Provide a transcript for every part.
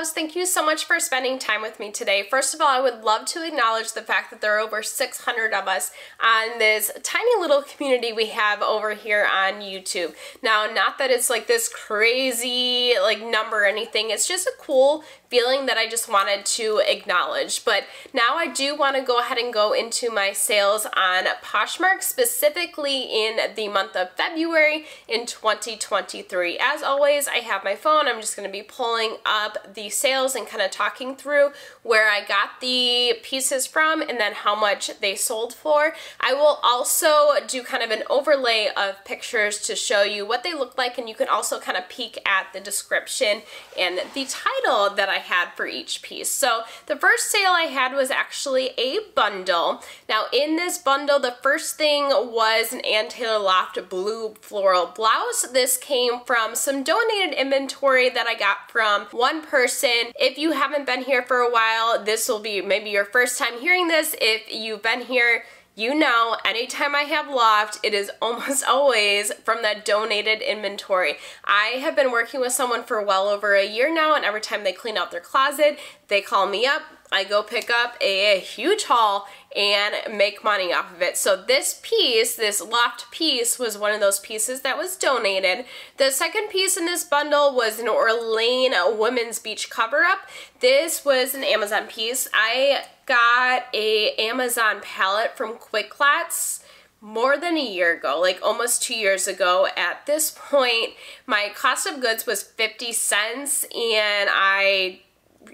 loves, thank you so much for spending time with me today. First of all, I would love to acknowledge the fact that there are over 600 of us on this tiny little community we have over here on YouTube. Now, not that it's like this crazy like number or anything, it's just a cool feeling that I just wanted to acknowledge. But now I do want to go ahead and go into my sales on Poshmark, specifically in the month of February in 2023. As always, I have my phone. I'm just going to be pulling up the sales and kind of talking through where I got the pieces from and then how much they sold for. I will also do kind of an overlay of pictures to show you what they look like and you can also kind of peek at the description and the title that I had for each piece. So the first sale I had was actually a bundle. Now in this bundle, the first thing was an Ann Taylor Loft blue floral blouse. This came from some donated inventory that I got from one person. If you haven't been here for a while, this will be maybe your first time hearing this. If you've been here, you know anytime I have loft, it is almost always from that donated inventory. I have been working with someone for well over a year now, and every time they clean out their closet, they call me up, I go pick up a, a, huge haul and make money off of it. So this piece, this loft piece, was one of those pieces that was donated. The second piece in this bundle was an Orlane Women's Beach cover-up. This was an Amazon piece. I got a Amazon palette from QuickLotz more than a year ago, like almost two years ago. At this point, my cost of goods was 50 cents and I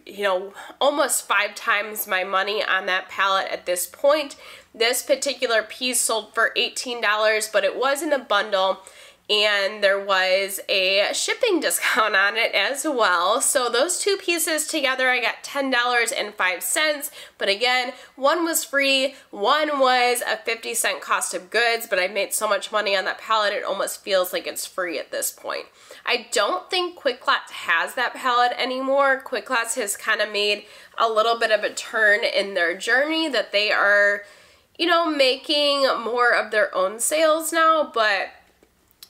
you know, almost five times my money on that palette at this point. This particular piece sold for $18, but it was in a bundle and there was a shipping discount on it as well. So those two pieces together, I got $10.05. But again, one was free, one was a 50 cent cost of goods, but I made so much money on that palette, it almost feels like it's free at this point. I don't think QuickLotz has that palette anymore. QuickLotz has kind of made a little bit of a turn in their journey that they are, you know, making more of their own sales now, but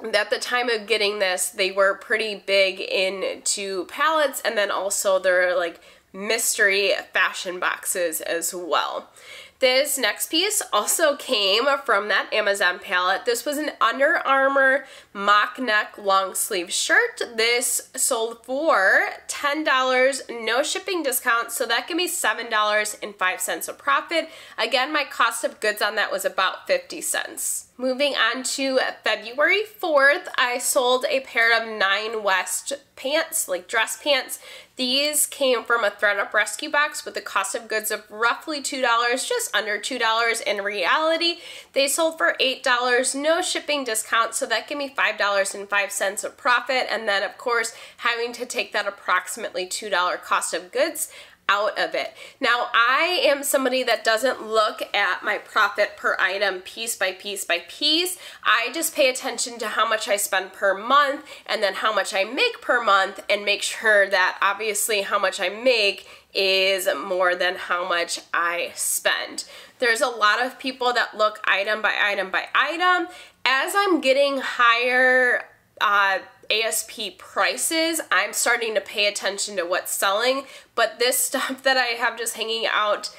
at the time of getting this, they were pretty big into palettes and then also their like mystery fashion boxes as well. This next piece also came from that Amazon palette. This was an Under Armour mock neck long sleeve shirt. This sold for $10, no shipping discount, so that gave me $7.05 of profit. Again, my cost of goods on that was about 50 cents. Moving on to February 4th, I sold a pair of Nine West pants, like dress pants. These came from a thredUP rescue box with a cost of goods of roughly $2, just under $2 in reality. They sold for $8, no shipping discount, so that gave me $5.05 of profit. And then of course, having to take that approximately $2 cost of goods out of it. Now, I am somebody that doesn't look at my profit per item piece by piece by piece. I just pay attention to how much I spend per month and then how much I make per month and make sure that obviously how much I make is more than how much I spend. There's a lot of people that look item by item by item. As I'm getting higher uh, ASP prices, I'm starting to pay attention to what's selling, but this stuff that I have just hanging out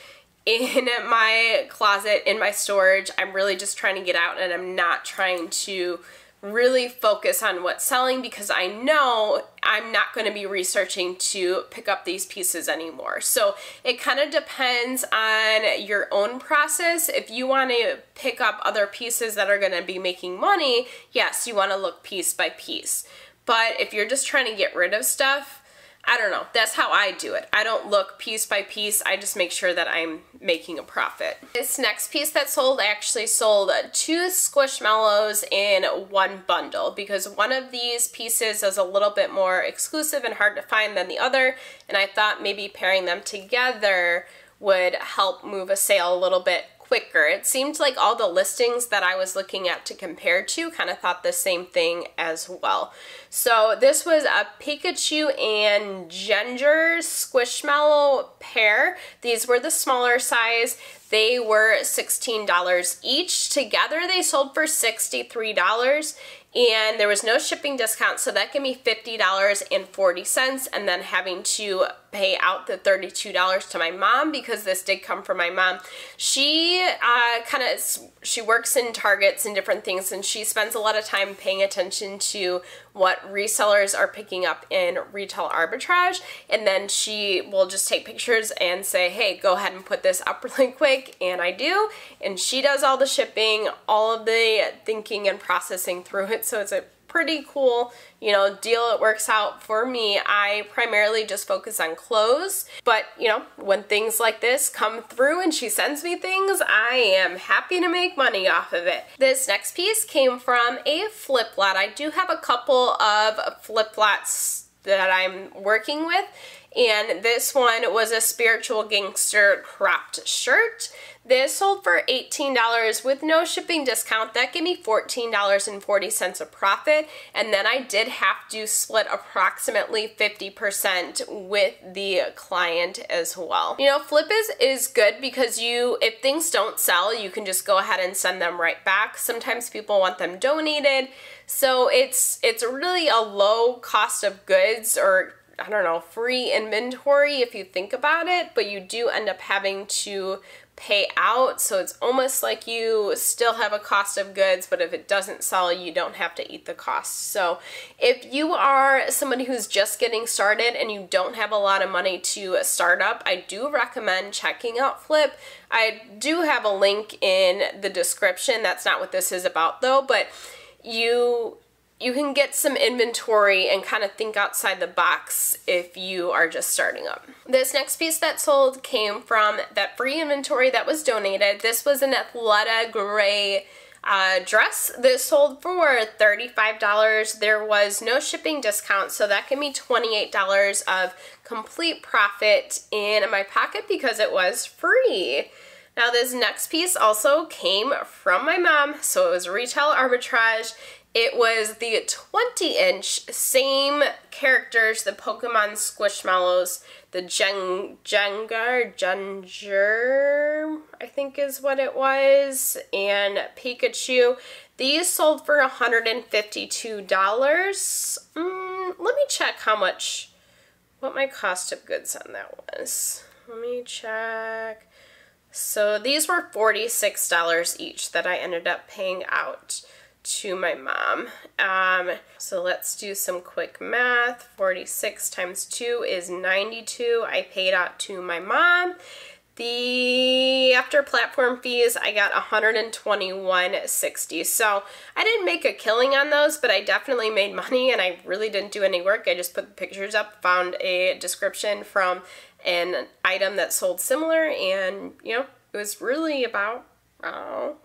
in my closet, in my storage, I'm really just trying to get out and I'm not trying to really focus on what's selling because I know I'm not going to be researching to pick up these pieces anymore. So it kind of depends on your own process. If you want to pick up other pieces that are going to be making money, yes, you want to look piece by piece. But if you're just trying to get rid of stuff, I don't know. That's how I do it. I don't look piece by piece. I just make sure that I'm making a profit. This next piece that sold, I actually sold two Squishmallows in one bundle because one of these pieces is a little bit more exclusive and hard to find than the other. And I thought maybe pairing them together would help move a sale a little bit quicker. It seemed like all the listings that I was looking at to compare to kind of thought the same thing as well. So this was a Pikachu and Gengar Squishmallow pair. These were the smaller size. They were $16 each. Together they sold for $63 and there was no shipping discount, so that gave me $50.40 and then having to pay out the $32 to my mom because this did come from my mom. She uh, kind of, she works in Targets and different things and she spends a lot of time paying attention to what resellers are picking up in retail arbitrage and then she will just take pictures and say, hey, go ahead and put this up really quick and I do and she does all the shipping, all of the thinking and processing through it so it's a pretty cool, you know, deal it works out for me. I primarily just focus on clothes, but you know, when things like this come through and she sends me things, I am happy to make money off of it. This next piece came from a Flyp lot. I do have a couple of Flyp lots that I'm working with and this one was a spiritual gangster cropped shirt. This sold for $18 with no shipping discount. That gave me $14.40 of profit. And then I did have to split approximately 50% with the client as well. You know, Flyp is, is good because you, if things don't sell, you can just go ahead and send them right back. Sometimes people want them donated. So it's, it's really a low cost of goods or I don't know, free inventory if you think about it, but you do end up having to pay out. So it's almost like you still have a cost of goods, but if it doesn't sell, you don't have to eat the cost. So if you are somebody who's just getting started and you don't have a lot of money to start up, I do recommend checking out Flyp. I do have a link in the description. That's not what this is about though, but you you can get some inventory and kind of think outside the box if you are just starting up. This next piece that sold came from that free inventory that was donated. This was an Athleta gray uh, dress. This sold for $35. There was no shipping discount, so that gave be $28 of complete profit in my pocket because it was free. Now this next piece also came from my mom, so it was retail arbitrage. It was the 20 inch, same characters, the Pokemon Squishmallows, the Jeng Jengar, Jenger, I think is what it was, and Pikachu. These sold for $152. Mm, let me check how much, what my cost of goods on that was. Let me check. So these were $46 each that I ended up paying out to my mom. Um, so let's do some quick math. 46 times 2 is 92. I paid out to my mom. The after platform fees, I got 121.60. So I didn't make a killing on those, but I definitely made money and I really didn't do any work. I just put the pictures up, found a description from an item that sold similar, and you know, it was really about, oh,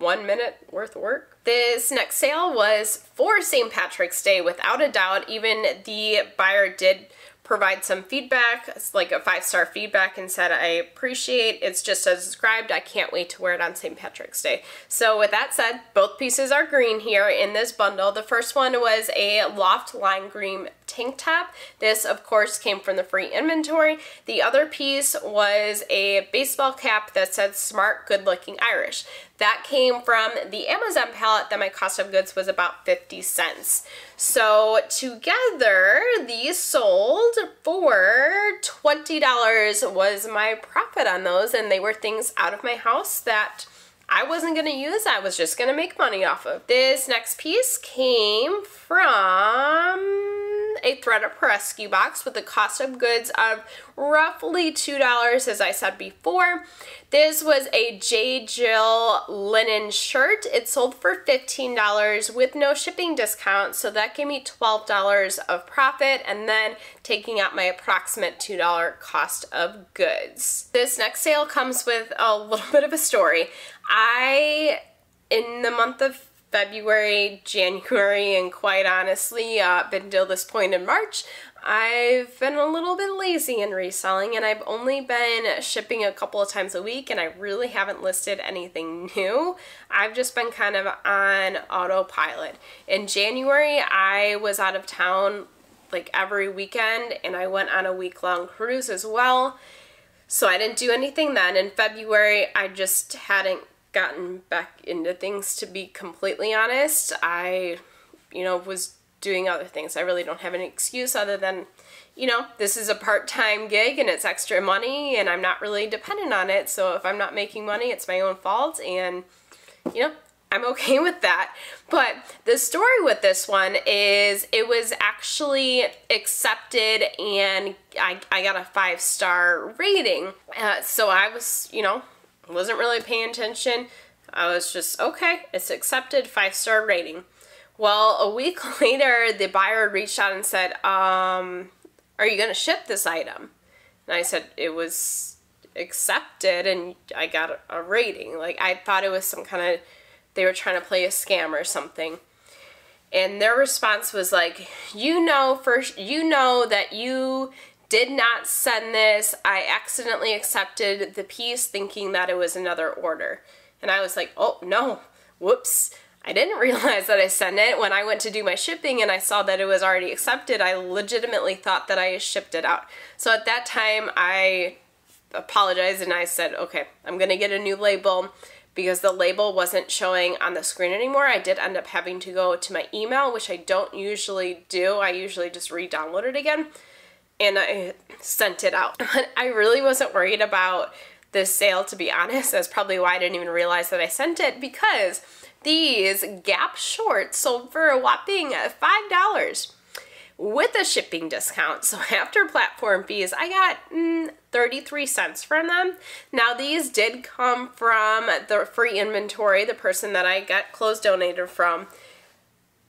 one minute worth of work. This next sale was for St. Patrick's Day without a doubt. Even the buyer did provide some feedback, like a five-star feedback and said, I appreciate it's just as described. I can't wait to wear it on St. Patrick's Day. So with that said, both pieces are green here in this bundle. The first one was a Loft Lime Green tank top. This, of course, came from the free inventory. The other piece was a baseball cap that said Smart Good Looking Irish. That came from the Amazon palette that my cost of goods was about 50 cents. So together, these sold for $20 was my profit on those, and they were things out of my house that I wasn't going to use, I was just going to make money off of. This next piece came from a thredUP rescue box with a cost of goods of roughly $2 as I said before. This was a J. Jill linen shirt. It sold for $15 with no shipping discount, so that gave me $12 of profit and then taking out my approximate $2 cost of goods. This next sale comes with a little bit of a story. I, in the month of February, January, and quite honestly, uh, until this point in March, I've been a little bit lazy in reselling and I've only been shipping a couple of times a week and I really haven't listed anything new. I've just been kind of on autopilot. In January, I was out of town like every weekend and I went on a week-long cruise as well. So I didn't do anything then. In February, I just hadn't gotten back into things to be completely honest. I you know, was doing other things. I really don't have an excuse other than, you know, this is a part-time gig and it's extra money and I'm not really dependent on it. So if I'm not making money, it's my own fault and, you know, I'm okay with that. But the story with this one is it was actually accepted and I, I got a five star rating. Uh, so I was, you know, wasn't really paying attention. I was just, okay, it's accepted, five star rating. Well, a week later, the buyer reached out and said, um, are you going to ship this item? And I said, it was accepted and I got a rating. Like, I thought it was some kind of they were trying to play a scam or something. And their response was like, you know, first, you know that you did not send this. I accidentally accepted the piece thinking that it was another order. And I was like, oh no, whoops. I didn't realize that I sent it. When I went to do my shipping and I saw that it was already accepted, I legitimately thought that I shipped it out. So at that time, I apologized and I said, okay, I'm going to get a new label because the label wasn't showing on the screen anymore, I did end up having to go to my email, which I don't usually do. I usually just re-download it again and I sent it out. I really wasn't worried about this sale, to be honest. That's probably why I didn't even realize that I sent it because these Gap shorts sold for a whopping $5 with a shipping discount. So after platform fees, I got mm, 33 cents from them. Now these did come from the free inventory, the person that I got clothes donated from.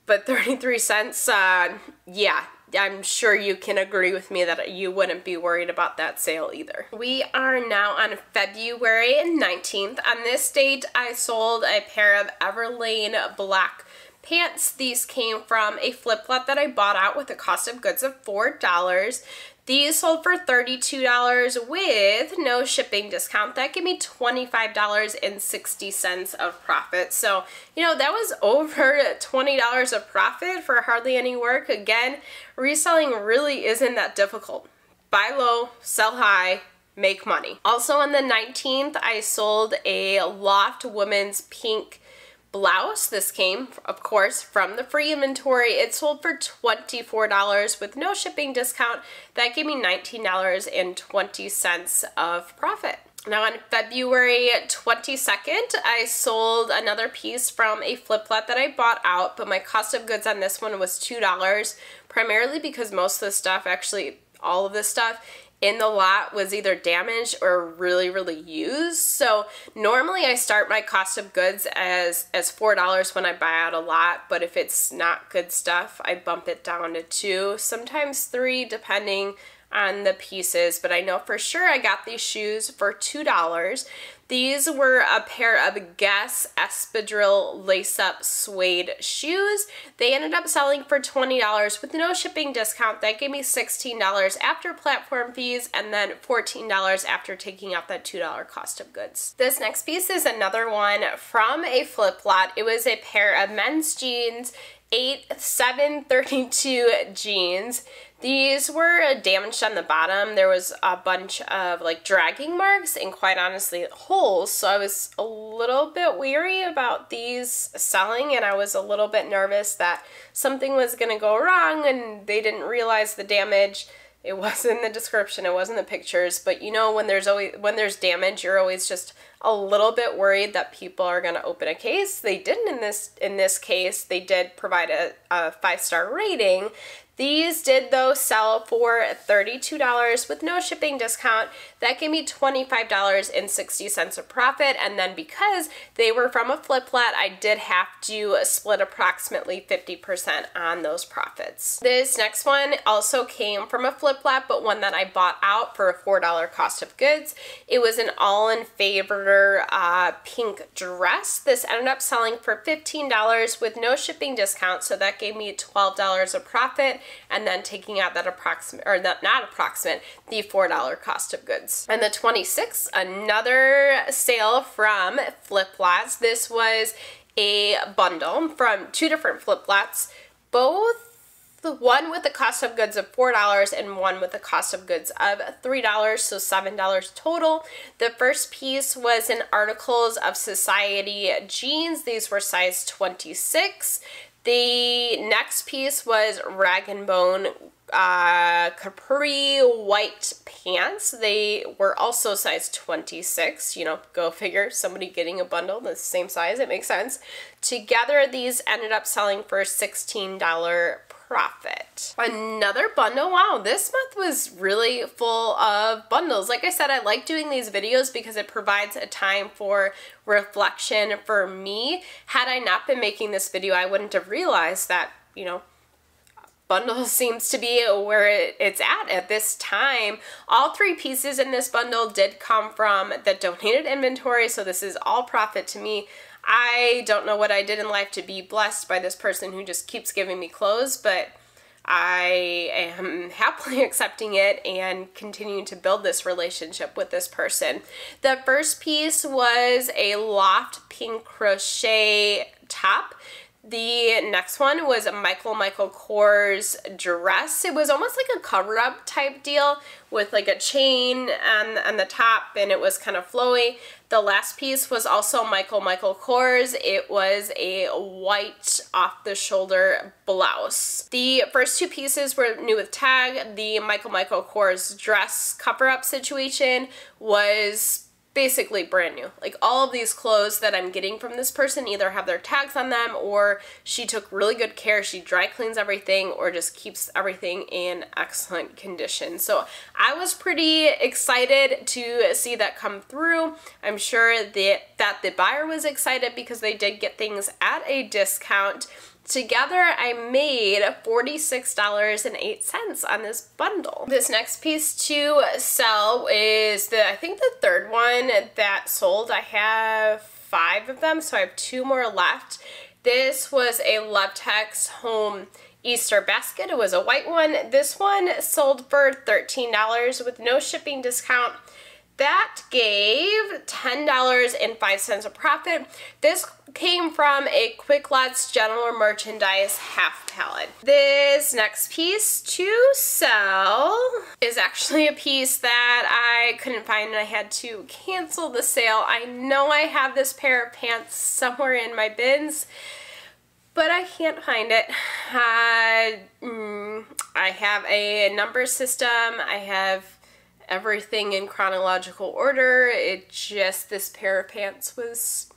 But 33 cents, uh, yeah, I'm sure you can agree with me that you wouldn't be worried about that sale either. We are now on February 19th. On this date, I sold a pair of Everlane black pants. These came from a flip flop that I bought out with a cost of goods of $4. These sold for $32 with no shipping discount. That gave me $25.60 of profit. So, you know, that was over $20 of profit for hardly any work. Again, reselling really isn't that difficult. Buy low, sell high, make money. Also on the 19th, I sold a Loft Women's Pink blouse. This came, of course, from the free inventory. It sold for $24 with no shipping discount. That gave me $19.20 of profit. Now on February 22nd, I sold another piece from a flip flop that I bought out, but my cost of goods on this one was $2, primarily because most of the stuff, actually all of this stuff, in the lot was either damaged or really, really used. So normally I start my cost of goods as, as $4 when I buy out a lot, but if it's not good stuff, I bump it down to two, sometimes three, depending on the pieces, but I know for sure I got these shoes for $2. These were a pair of Guess Espadrille lace-up suede shoes. They ended up selling for $20 with no shipping discount. That gave me $16 after platform fees and then $14 after taking out that $2 cost of goods. This next piece is another one from a Flyp lot. It was a pair of men's jeans 8 732 jeans. These were damaged on the bottom. There was a bunch of like dragging marks and quite honestly holes. So I was a little bit weary about these selling and I was a little bit nervous that something was going to go wrong and they didn't realize the damage. It was in the description, it wasn't the pictures, but you know when there's always when there's damage, you're always just a little bit worried that people are going to open a case. They didn't in this in this case. They did provide a, a five-star rating. These did though sell for $32 with no shipping discount. That gave me $25.60 of profit and then because they were from a flip flat, I did have to split approximately 50% on those profits. This next one also came from a flip flat but one that I bought out for a $4 cost of goods. It was an all in favor uh, pink dress. This ended up selling for $15 with no shipping discount so that gave me $12 of profit and then taking out that approximate, or not, not approximate, the $4 cost of goods. And the 26th, another sale from Flip Flots. This was a bundle from two different Flip Flots, both the one with the cost of goods of $4 and one with the cost of goods of $3, so $7 total. The first piece was in Articles of Society jeans. These were size 26. The next piece was Rag and Bone uh, capri white pants. They were also size 26. You know, go figure, somebody getting a bundle the same size, it makes sense. Together, these ended up selling for $16 profit. Another bundle, wow, this month was really full of bundles. Like I said, I like doing these videos because it provides a time for reflection for me. Had I not been making this video, I wouldn't have realized that, you know, bundle seems to be where it's at at this time. All three pieces in this bundle did come from the donated inventory, so this is all profit to me. I don't know what I did in life to be blessed by this person who just keeps giving me clothes, but I am happily accepting it and continuing to build this relationship with this person. The first piece was a loft pink crochet top. The next one was a Michael Michael Kors dress. It was almost like a cover-up type deal with like a chain on, on the top and it was kind of flowy. The last piece was also Michael Michael Kors. It was a white off-the-shoulder blouse. The first two pieces were new with tag. The Michael Michael Kors dress cover-up situation was basically brand new. Like all of these clothes that I'm getting from this person either have their tags on them or she took really good care. She dry cleans everything or just keeps everything in excellent condition. So I was pretty excited to see that come through. I'm sure that, that the buyer was excited because they did get things at a discount. Together, I made $46.08 on this bundle. This next piece to sell is the, I think the third one that sold. I have five of them, so I have two more left. This was a Lovetex Home Easter basket. It was a white one. This one sold for $13 with no shipping discount. That gave $10.05 a profit. This came from a QuickLotz general merchandise half pallet. This next piece to sell is actually a piece that I couldn't find and I had to cancel the sale. I know I have this pair of pants somewhere in my bins but I can't find it. Uh, mm, I have a number system. I have everything in chronological order. It just, this pair of pants was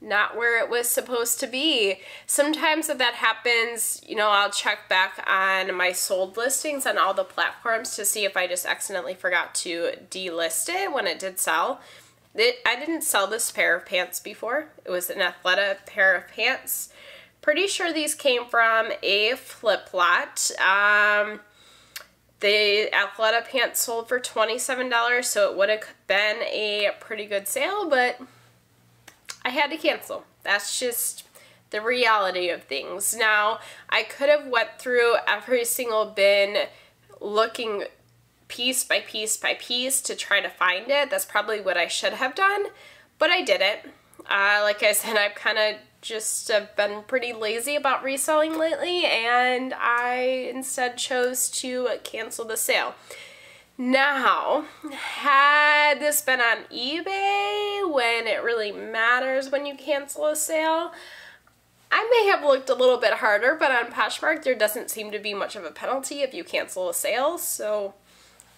not where it was supposed to be. Sometimes if that happens, you know, I'll check back on my sold listings on all the platforms to see if I just accidentally forgot to delist it when it did sell. It, I didn't sell this pair of pants before. It was an Athleta pair of pants. Pretty sure these came from a Flyp lot. Um, the Athleta pants sold for $27, so it would have been a pretty good sale, but I had to cancel. That's just the reality of things. Now, I could have went through every single bin looking piece by piece by piece to try to find it. That's probably what I should have done, but I didn't. Uh, like I said, I've kind of just have been pretty lazy about reselling lately and I instead chose to cancel the sale. Now, had this been on eBay when it really matters when you cancel a sale, I may have looked a little bit harder, but on Poshmark there doesn't seem to be much of a penalty if you cancel a sale, so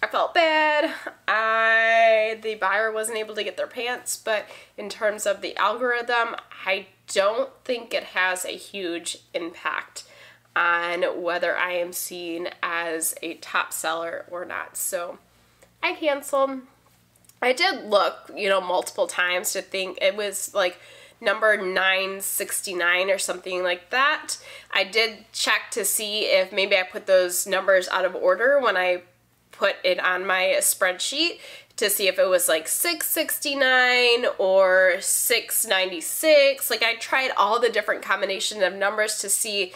I felt bad. I the buyer wasn't able to get their pants, but in terms of the algorithm, I don't think it has a huge impact on whether I am seen as a top seller or not. So I canceled. I did look, you know, multiple times to think it was like number 969 or something like that. I did check to see if maybe I put those numbers out of order when I put it on my spreadsheet to see if it was like 669 or 696. Like I tried all the different combination of numbers to see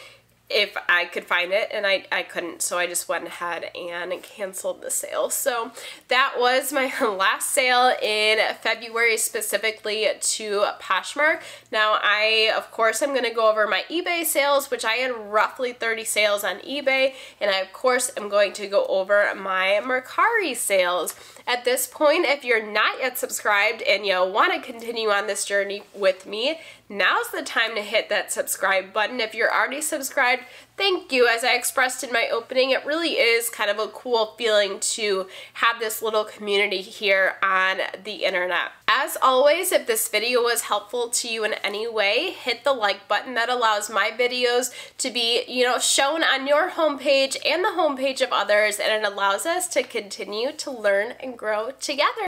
if I could find it and I, I couldn't so I just went ahead and canceled the sale. So that was my last sale in February specifically to Poshmark. Now I of course I'm going to go over my eBay sales which I had roughly 30 sales on eBay and I of course am going to go over my Mercari sales. At this point if you're not yet subscribed and you want to continue on this journey with me now's the time to hit that subscribe button. If you're already subscribed, thank you. As I expressed in my opening, it really is kind of a cool feeling to have this little community here on the internet. As always, if this video was helpful to you in any way, hit the like button. That allows my videos to be, you know, shown on your homepage and the homepage of others, and it allows us to continue to learn and grow together.